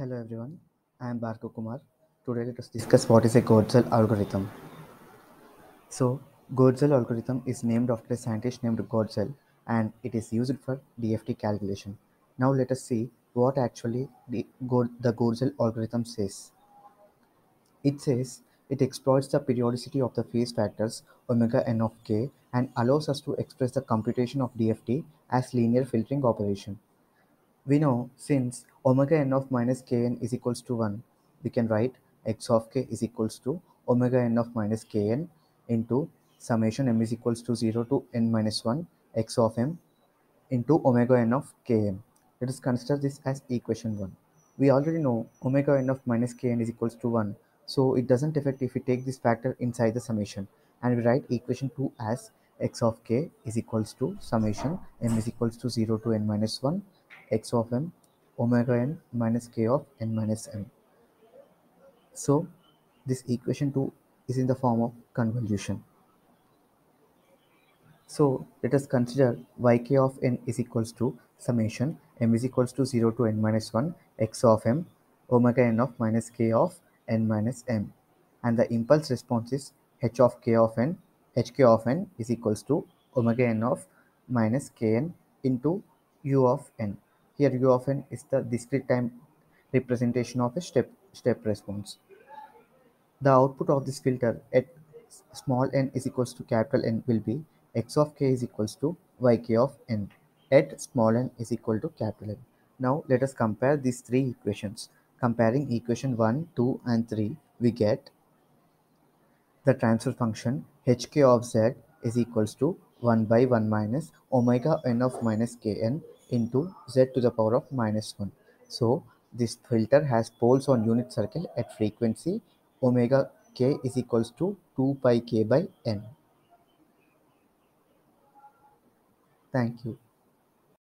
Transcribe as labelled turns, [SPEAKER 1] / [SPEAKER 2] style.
[SPEAKER 1] Hello everyone, I am Bhargav Kumar. Today let us discuss what is a Goertzel algorithm. So, Goertzel algorithm is named after a scientist named Goertzel and it is used for DFT calculation. Now let us see what actually the, the Goertzel algorithm says. It says it exploits the periodicity of the phase factors omega n of k and allows us to express the computation of DFT as linear filtering operation. We know since omega n of minus kn is equals to 1, we can write x of k is equals to omega n of minus kn into summation m is equals to 0 to n minus 1 x of m into omega n of kn. Let us consider this as equation 1. We already know omega n of minus kn is equals to 1, so it doesn't affect if we take this factor inside the summation and we write equation 2 as x of k is equals to summation m is equals to 0 to n minus 1 x of m omega n minus k of n minus m. So this equation 2 is in the form of convolution. So let us consider yk of n is equals to summation m is equals to 0 to n minus 1 x of m omega n of minus k of n minus m and the impulse response is h of k of n hk of n is equals to omega n of minus kn into u of n here u of n is the discrete time representation of a step step response. The output of this filter at small n is equals to capital N will be x of k is equals to yk of n at small n is equal to capital N. Now let us compare these three equations. Comparing equation 1, 2 and 3 we get the transfer function hk of z is equals to 1 by 1 minus omega n of minus kn into z to the power of minus 1. So this filter has poles on unit circle at frequency omega k is equals to 2 pi k by n. Thank you.